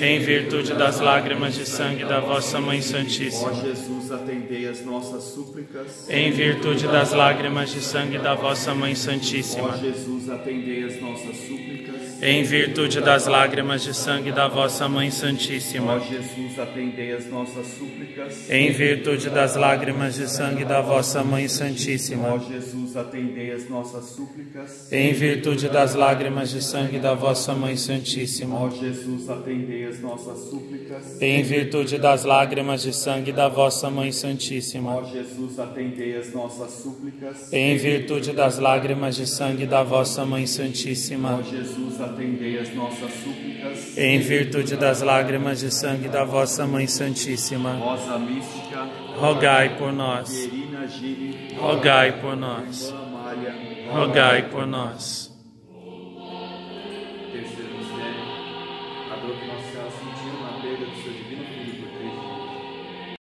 Em virtude das lágrimas de sangue da vossa Mãe Ó Santíssima. Jesus, atendei as nossas súplicas. Em virtude das lágrimas de sangue da vossa Mãe Ó Santíssima. Jesus, atendei as nossas súplicas. Em virtude das lágrimas de sangue da vossa Mãe Ó Santíssima. Jesus, atendei as nossas súplicas. Em virtude das lágrimas de sangue da vossa Mãe Ó Santíssima. Jesus, atendei as nossas súplicas. Em virtude das lágrimas de sangue da vossa Mãe Ó Santíssima. Jesus, atendei as nossas súplicas. Em virtude das lágrimas de sangue da vossa Mãe Santíssima. Ó Jesus, atendei as nossas súplicas. Em virtude das lágrimas de sangue da vossa Mãe Ó Santíssima. Jesus, atendei as nossas súplicas. Em virtude das lágrimas de sangue da vossa Mãe Santíssima. Rosa mística, Rogai por nós. Rogai por nós. Rogai por nós. pelo que nosso Senhor sentiu na perda do seu divino Filho.